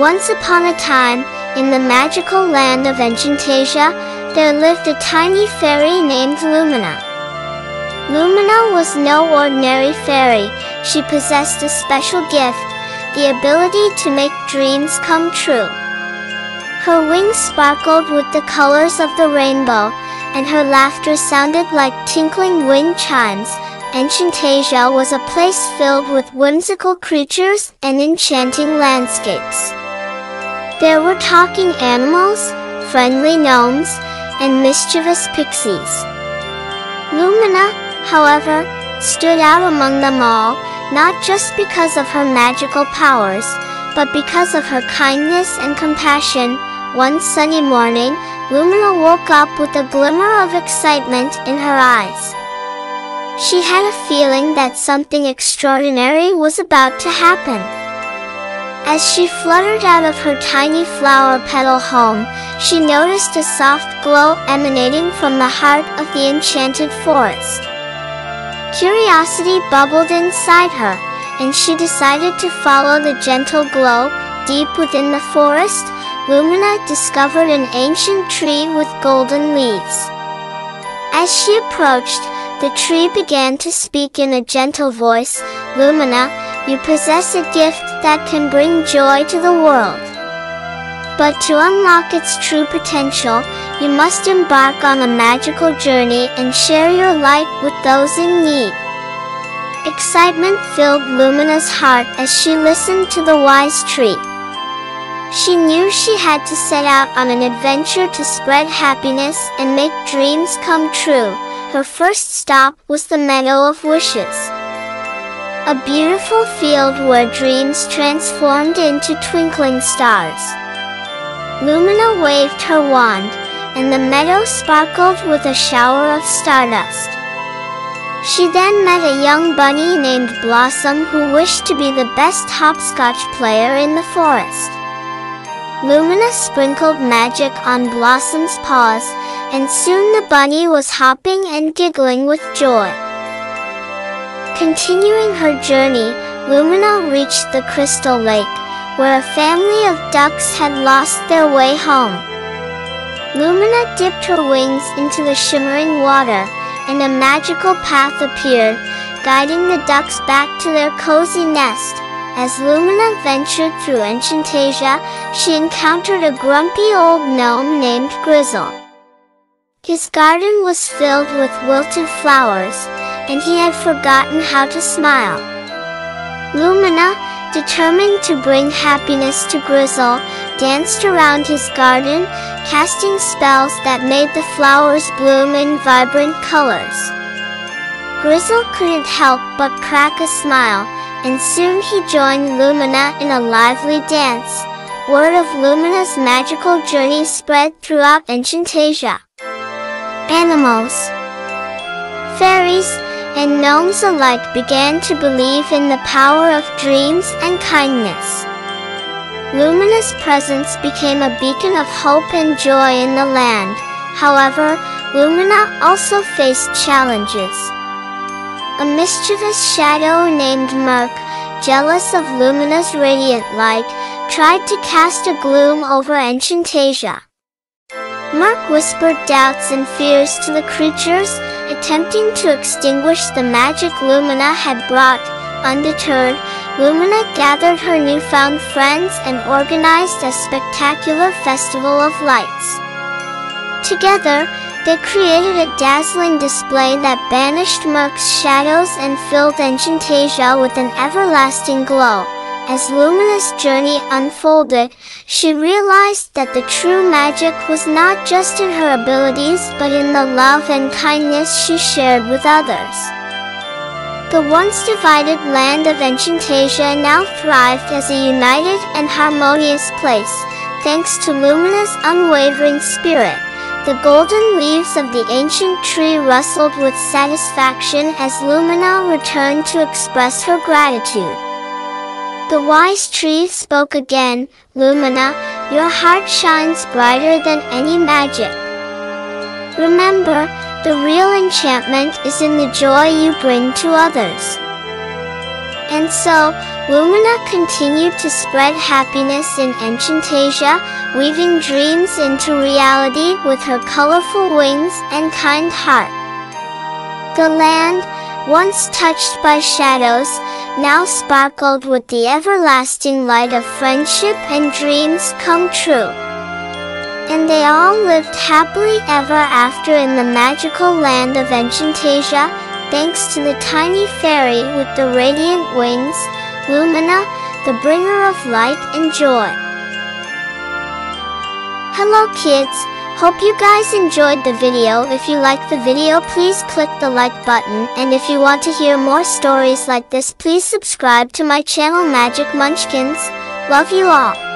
Once upon a time, in the magical land of Enchantasia, there lived a tiny fairy named Lumina. Lumina was no ordinary fairy, she possessed a special gift, the ability to make dreams come true. Her wings sparkled with the colors of the rainbow, and her laughter sounded like tinkling wind chimes. Enchantasia was a place filled with whimsical creatures and enchanting landscapes. There were talking animals, friendly gnomes, and mischievous pixies. Lumina, however, stood out among them all, not just because of her magical powers, but because of her kindness and compassion. One sunny morning, Lumina woke up with a glimmer of excitement in her eyes. She had a feeling that something extraordinary was about to happen. As she fluttered out of her tiny flower petal home, she noticed a soft glow emanating from the heart of the enchanted forest. Curiosity bubbled inside her, and she decided to follow the gentle glow. Deep within the forest, Lumina discovered an ancient tree with golden leaves. As she approached, the tree began to speak in a gentle voice, Lumina, you possess a gift that can bring joy to the world. But to unlock its true potential, you must embark on a magical journey and share your light with those in need. Excitement filled Lumina's heart as she listened to the wise tree. She knew she had to set out on an adventure to spread happiness and make dreams come true. Her first stop was the Meadow of Wishes. A beautiful field where dreams transformed into twinkling stars. Lumina waved her wand, and the meadow sparkled with a shower of stardust. She then met a young bunny named Blossom who wished to be the best hopscotch player in the forest. Lumina sprinkled magic on Blossom's paws, and soon the bunny was hopping and giggling with joy. Continuing her journey, Lumina reached the Crystal Lake, where a family of ducks had lost their way home. Lumina dipped her wings into the shimmering water, and a magical path appeared, guiding the ducks back to their cozy nest. As Lumina ventured through Enchantasia, she encountered a grumpy old gnome named Grizzle. His garden was filled with wilted flowers, and he had forgotten how to smile. Lumina, determined to bring happiness to Grizzle, danced around his garden, casting spells that made the flowers bloom in vibrant colors. Grizzle couldn't help but crack a smile, and soon he joined Lumina in a lively dance. Word of Lumina's magical journey spread throughout Enchantasia. Animals, fairies, and gnomes alike began to believe in the power of dreams and kindness. Lumina's presence became a beacon of hope and joy in the land. However, Lumina also faced challenges. A mischievous shadow named Murk, jealous of Lumina's radiant light, tried to cast a gloom over Enchantasia. Murk whispered doubts and fears to the creatures, attempting to extinguish the magic Lumina had brought. Undeterred, Lumina gathered her newfound friends and organized a spectacular festival of lights. Together, they created a dazzling display that banished Murk's shadows and filled Enchantasia with an everlasting glow. As Lumina's journey unfolded, she realized that the true magic was not just in her abilities but in the love and kindness she shared with others. The once divided land of Enchantasia now thrived as a united and harmonious place, thanks to Lumina's unwavering spirit. The golden leaves of the ancient tree rustled with satisfaction as Lumina returned to express her gratitude. The wise tree spoke again, Lumina, your heart shines brighter than any magic. Remember, the real enchantment is in the joy you bring to others. And so, Lumina continued to spread happiness in Enchantasia, weaving dreams into reality with her colorful wings and kind heart. The land, once touched by shadows, now sparkled with the everlasting light of friendship and dreams come true. And they all lived happily ever after in the magical land of Enchantasia, thanks to the tiny fairy with the radiant wings, Lumina, the bringer of light and joy. Hello kids, hope you guys enjoyed the video. If you liked the video please click the like button and if you want to hear more stories like this please subscribe to my channel Magic Munchkins. Love you all.